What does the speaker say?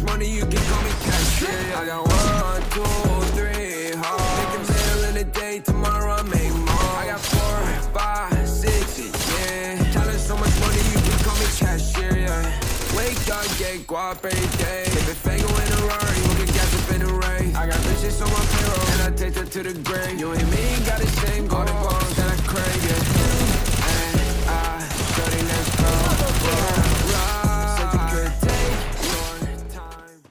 you can call me cashier. I got one, two, three, ho. Make a meal in a day, tomorrow I make more. I got four, five, six, yeah. Telling so much money, you can call me cashier, yeah. Wake up, get guap every day. If it fango in a Rari, you can gas up in the rain. I got bitches on my payroll, and I take that to the grave. You and me ain't gotta same.